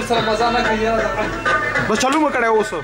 کلچور سره مزه نه کوي یاره بچلو مو کړی اوسو